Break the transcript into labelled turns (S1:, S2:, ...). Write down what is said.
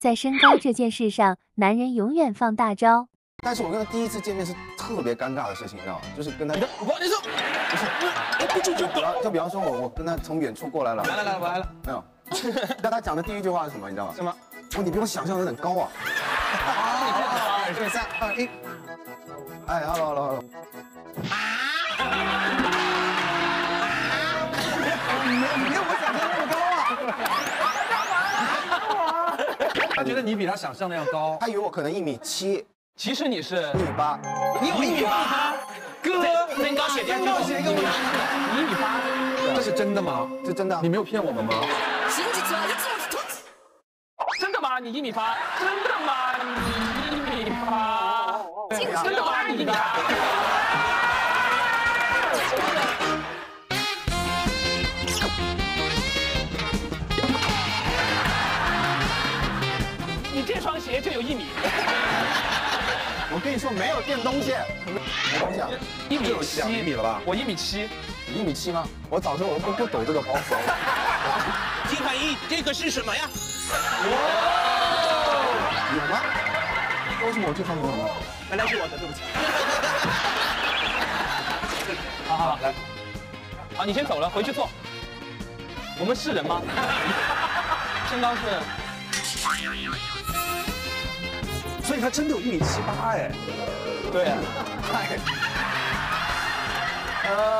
S1: 在身高这件事上，男人永远放大招。
S2: 但是我跟他第一次见面是特别尴尬的事情，你知道吗？就是跟他，
S3: 我帮你说，
S2: 不是，哎，就就比方就比方说我我跟他从远处过来了，
S3: 来来来，我来了，
S2: 没有，但他讲的第一句话是什么？你知道吗？
S3: 什么？
S2: 哦，你比我想象的有点高啊！
S3: 二
S2: 对，三二一，哎，hello hello hello，
S3: 他觉得你比他想象的要高，
S2: 他以为我可能一米七，
S3: 其实你是
S2: 一米八，
S3: 你有一米八，哥，身高写身高写给我拿，你一米八，这是真的吗？
S2: 这真的
S3: 你？没有骗我们吗？真的吗？你一米八？真的吗？你一米八？真的吗？你一米八？你这双鞋就有一米，
S2: 我跟你说没有垫东西，没东西啊，
S3: 一米七，一
S2: 米了吧？
S3: 我一米七，
S2: 你一米七吗？我早知道我不不抖这个包袱。
S4: 金反一，这个是什么呀？
S2: 有吗？为什么我这双没有呢？
S4: 本来是我的，对不起。
S3: 好好来，好，你先走了，回去坐。我们是人吗？身高是，
S2: 所以他真的有一米七八哎。
S3: 对，
S2: 呃